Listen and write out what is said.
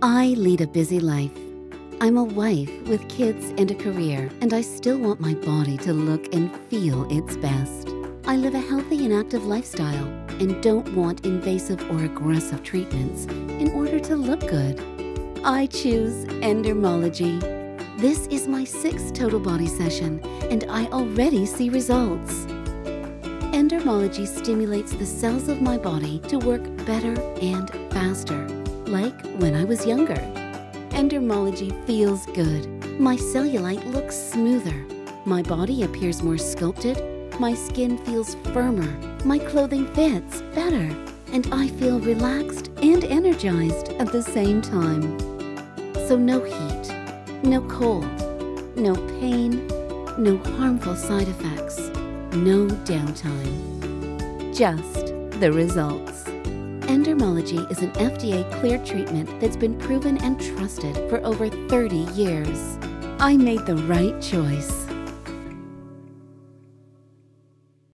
I lead a busy life. I'm a wife with kids and a career, and I still want my body to look and feel its best. I live a healthy and active lifestyle and don't want invasive or aggressive treatments in order to look good. I choose Endermologie. This is my sixth total body session, and I already see results. Endermologie stimulates the cells of my body to work better and faster, like when I was younger. Endermologie feels good. My cellulite looks smoother. My body appears more sculpted. My skin feels firmer. My clothing fits better. And I feel relaxed and energized at the same time. So, no heat, no cold, no pain, no harmful side effects, no downtime. Just the results. Endermologie is an FDA cleared treatment that's been proven and trusted for over 30 years. I made the right choice.